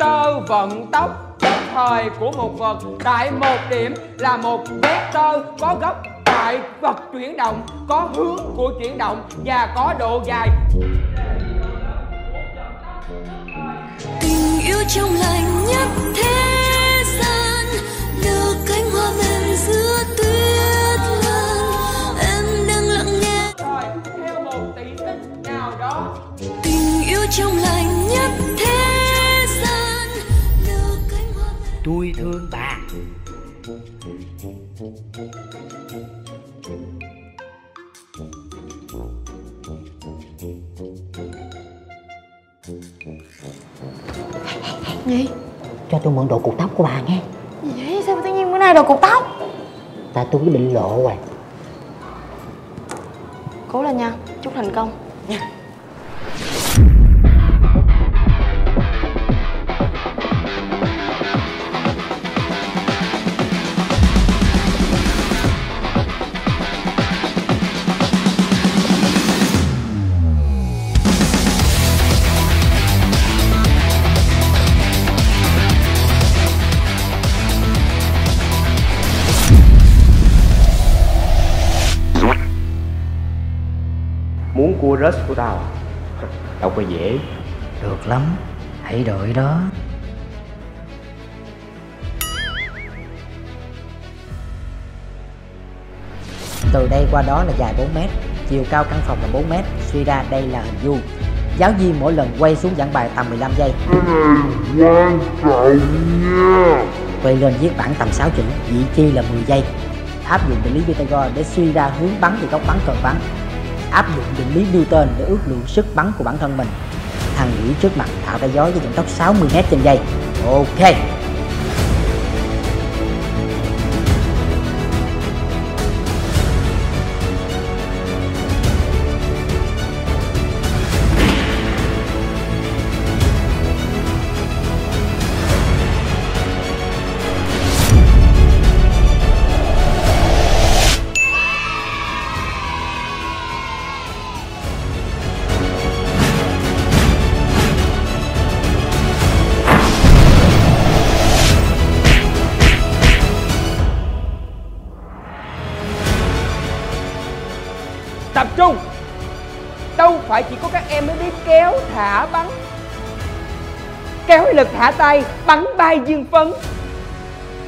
vector vận tốc. Tức thời của một vật tại một điểm là một vector có góc tại vật chuyển động có hướng của chuyển động và có độ dài. Tình yêu trong lành nhất thế gian nở cánh hoa mềm giữa tuyết lan. Em đang lặng nghe. Rồi theo một tỷ tích nào đó. Tình yêu trong lành nhất thế tôi thương bà Gì? cho tôi mượn đồ cột tóc của bà nghe Gì vậy? Sao tự nhiên bữa nay đồ cột tóc? tại tôi quyết định lộ rồi Cố lên nha, chúc thành công muốn cua rớt của tao à? đâu có dễ. Được lắm, hãy đợi đó. Từ đây qua đó là dài 4 mét, chiều cao căn phòng là 4 mét, suy ra đây là hình vuông. Giáo viên mỗi lần quay xuống giảng bài tầm 15 giây. Quan trọng nha quay lên viết bản tầm 6 chữ, vị chi là 10 giây. Áp dụng định lý Pythagore để suy ra hướng bắn từ góc bắn cần bắn áp dụng định lý Newton để ước lượng sức bắn của bản thân mình. Thằng quỷ trước mặt tạo ra gió với vận tốc 60 m trên giây. Ok. Tập trung. Đâu phải chỉ có các em mới biết kéo, thả bắn. Kéo lực thả tay, bắn bay dương phấn.